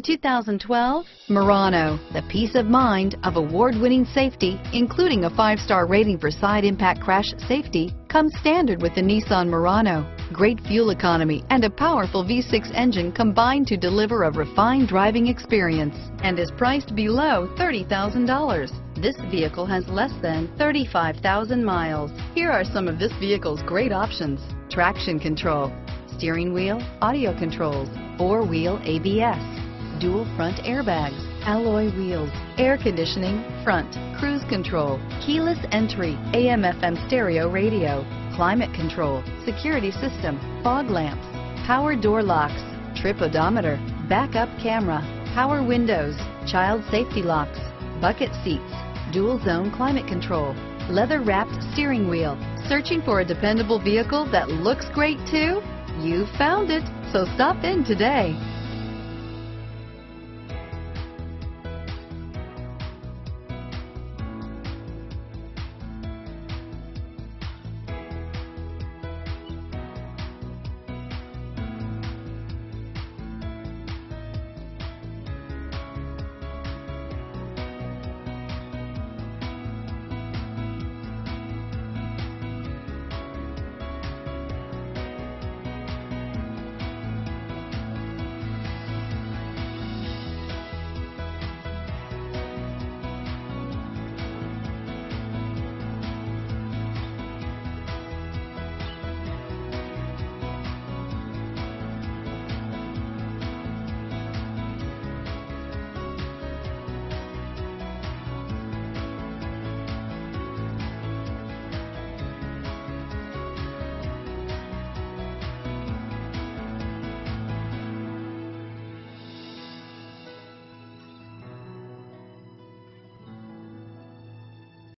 2012 Murano, the peace of mind of award-winning safety, including a five-star rating for side impact crash safety, comes standard with the Nissan Murano. Great fuel economy and a powerful V6 engine combine to deliver a refined driving experience and is priced below $30,000. This vehicle has less than 35,000 miles. Here are some of this vehicle's great options. Traction control, steering wheel, audio controls, four-wheel ABS, dual front airbags, alloy wheels, air conditioning, front, cruise control, keyless entry, AM FM stereo radio, climate control, security system, fog lamps, power door locks, trip odometer, backup camera, power windows, child safety locks, bucket seats, dual zone climate control, leather wrapped steering wheel. Searching for a dependable vehicle that looks great too? You found it, so stop in today.